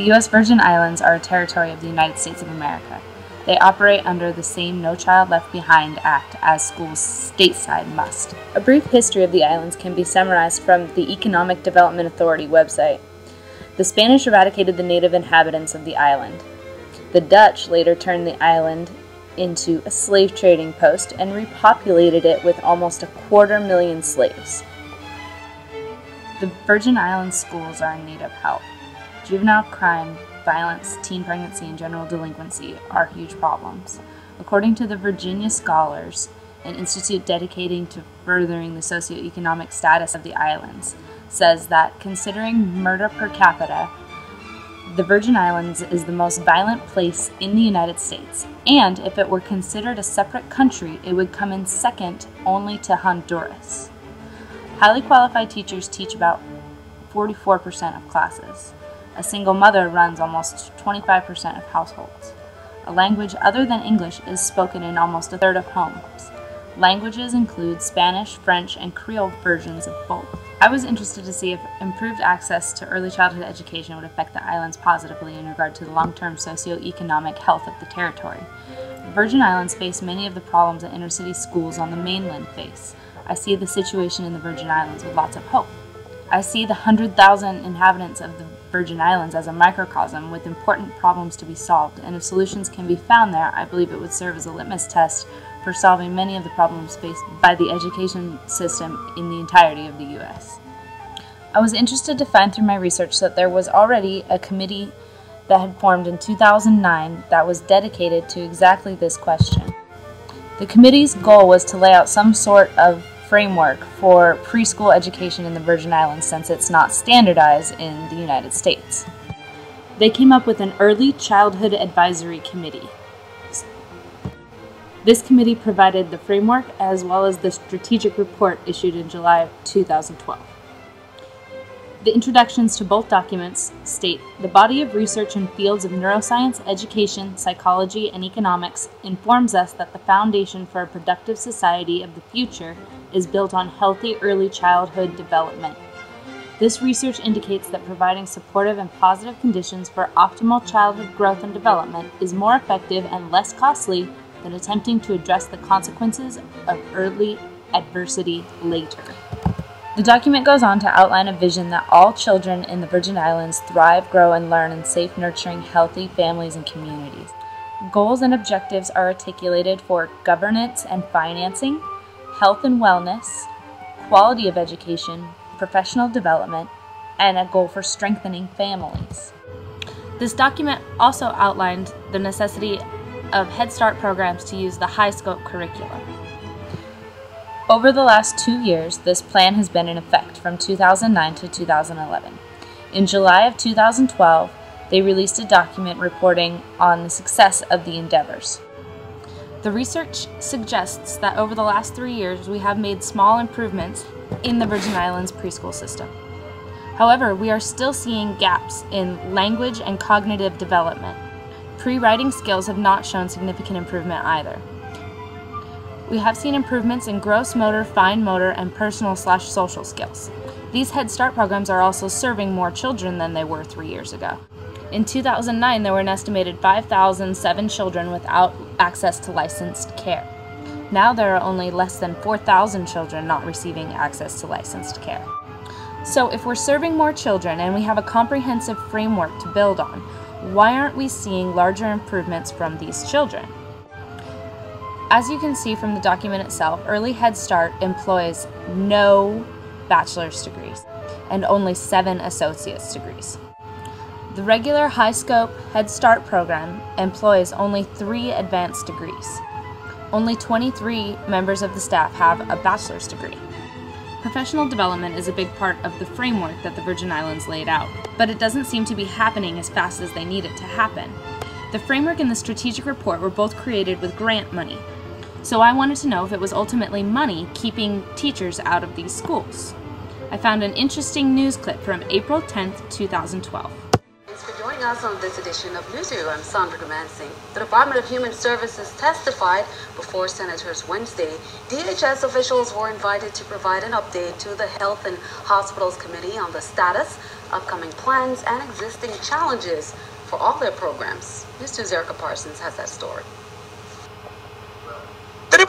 The U.S. Virgin Islands are a territory of the United States of America. They operate under the same No Child Left Behind Act as schools stateside must. A brief history of the islands can be summarized from the Economic Development Authority website. The Spanish eradicated the native inhabitants of the island. The Dutch later turned the island into a slave trading post and repopulated it with almost a quarter million slaves. The Virgin Islands schools are in need of help. Juvenile crime, violence, teen pregnancy, and general delinquency are huge problems. According to the Virginia Scholars, an institute dedicating to furthering the socioeconomic status of the islands, says that considering murder per capita, the Virgin Islands is the most violent place in the United States, and if it were considered a separate country, it would come in second only to Honduras. Highly qualified teachers teach about 44% of classes. A single mother runs almost 25% of households. A language other than English is spoken in almost a third of homes. Languages include Spanish, French, and Creole versions of both. I was interested to see if improved access to early childhood education would affect the islands positively in regard to the long-term socio-economic health of the territory. The Virgin Islands face many of the problems that inner-city schools on the mainland face. I see the situation in the Virgin Islands with lots of hope. I see the 100,000 inhabitants of the Virgin Islands as a microcosm with important problems to be solved, and if solutions can be found there, I believe it would serve as a litmus test for solving many of the problems faced by the education system in the entirety of the U.S. I was interested to find through my research that there was already a committee that had formed in 2009 that was dedicated to exactly this question. The committee's goal was to lay out some sort of framework for preschool education in the Virgin Islands since it's not standardized in the United States. They came up with an Early Childhood Advisory Committee. This committee provided the framework as well as the strategic report issued in July of 2012. The introductions to both documents state the body of research in fields of neuroscience, education, psychology, and economics informs us that the foundation for a productive society of the future is built on healthy early childhood development. This research indicates that providing supportive and positive conditions for optimal childhood growth and development is more effective and less costly than attempting to address the consequences of early adversity later. The document goes on to outline a vision that all children in the Virgin Islands thrive, grow, and learn in safe, nurturing, healthy families and communities. Goals and objectives are articulated for governance and financing, health and wellness, quality of education, professional development, and a goal for strengthening families. This document also outlined the necessity of Head Start programs to use the high scope curriculum. Over the last two years, this plan has been in effect from 2009 to 2011. In July of 2012, they released a document reporting on the success of the endeavors. The research suggests that over the last three years, we have made small improvements in the Virgin Islands preschool system. However, we are still seeing gaps in language and cognitive development. Pre writing skills have not shown significant improvement either. We have seen improvements in gross motor, fine motor, and personal slash social skills. These Head Start programs are also serving more children than they were three years ago. In 2009, there were an estimated 5,007 children without access to licensed care. Now there are only less than 4,000 children not receiving access to licensed care. So, if we're serving more children and we have a comprehensive framework to build on, why aren't we seeing larger improvements from these children? As you can see from the document itself, Early Head Start employs no bachelor's degrees and only seven associate's degrees. The regular high scope Head Start program employs only three advanced degrees. Only 23 members of the staff have a bachelor's degree. Professional development is a big part of the framework that the Virgin Islands laid out, but it doesn't seem to be happening as fast as they need it to happen. The framework and the strategic report were both created with grant money, so I wanted to know if it was ultimately money keeping teachers out of these schools. I found an interesting news clip from April 10th, 2012. Joining us. on this edition of Newsroom, I'm Sandra Gamansing. The Department of Human Services testified before Senators Wednesday. DHS officials were invited to provide an update to the Health and Hospitals Committee on the status, upcoming plans, and existing challenges for all their programs. News 2's Erica Parsons has that story.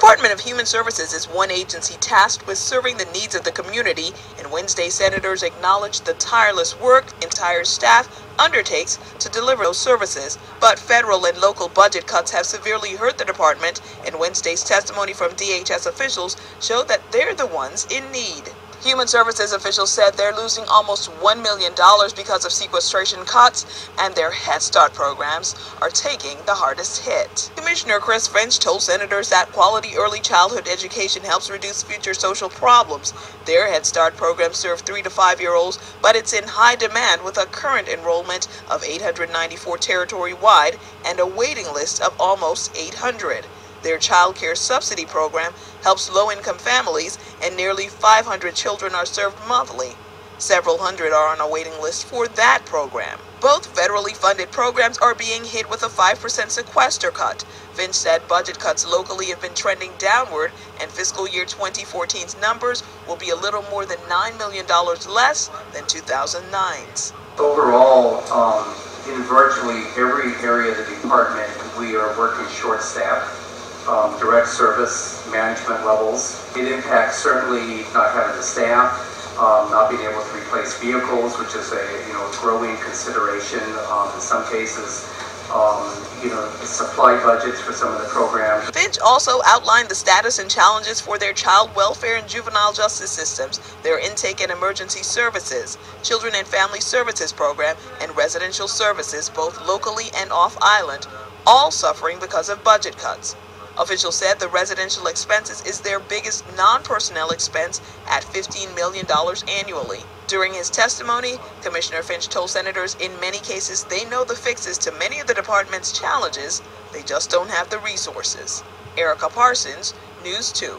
Department of Human Services is one agency tasked with serving the needs of the community, and Wednesday senators acknowledged the tireless work entire staff undertakes to deliver those services. But federal and local budget cuts have severely hurt the department, and Wednesday's testimony from DHS officials showed that they're the ones in need. Human Services officials said they're losing almost $1 million because of sequestration cuts, and their Head Start programs are taking the hardest hit. Commissioner Chris Finch told senators that quality early childhood education helps reduce future social problems. Their Head Start program serves 3 to 5 year olds, but it's in high demand with a current enrollment of 894 territory wide and a waiting list of almost 800. Their child care subsidy program helps low income families, and nearly 500 children are served monthly. Several hundred are on a waiting list for that program. Both federally funded programs are being hit with a 5% sequester cut. Finch said budget cuts locally have been trending downward, and fiscal year 2014's numbers will be a little more than $9 million less than 2009's. Overall, um, in virtually every area of the department, we are working short staffed um, direct service management levels. It impacts certainly not having the staff, um, not being able to replace vehicles, which is a you know growing consideration um, in some cases. Um, you know, supply budgets for some of the programs. Finch also outlined the status and challenges for their child welfare and juvenile justice systems, their intake and emergency services, children and family services program, and residential services, both locally and off island, all suffering because of budget cuts. Officials said the residential expenses is their biggest non-personnel expense at $15 million annually. During his testimony, Commissioner Finch told senators in many cases they know the fixes to many of the department's challenges, they just don't have the resources. Erica Parsons, News 2.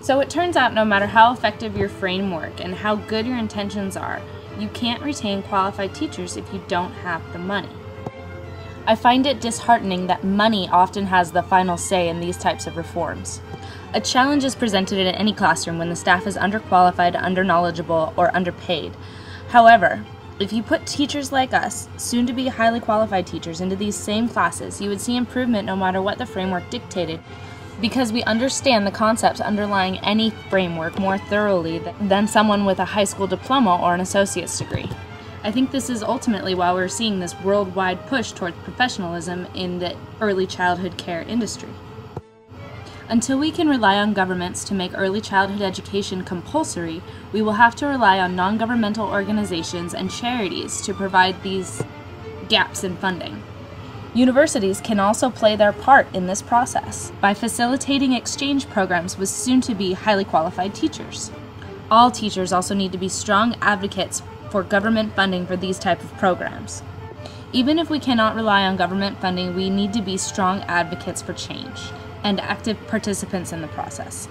So it turns out no matter how effective your framework and how good your intentions are, you can't retain qualified teachers if you don't have the money. I find it disheartening that money often has the final say in these types of reforms. A challenge is presented in any classroom when the staff is underqualified, underknowledgeable, or underpaid. However, if you put teachers like us, soon to be highly qualified teachers, into these same classes, you would see improvement no matter what the framework dictated because we understand the concepts underlying any framework more thoroughly than someone with a high school diploma or an associate's degree. I think this is ultimately why we're seeing this worldwide push towards professionalism in the early childhood care industry. Until we can rely on governments to make early childhood education compulsory, we will have to rely on non governmental organizations and charities to provide these gaps in funding. Universities can also play their part in this process by facilitating exchange programs with soon to be highly qualified teachers. All teachers also need to be strong advocates for government funding for these type of programs. Even if we cannot rely on government funding, we need to be strong advocates for change and active participants in the process.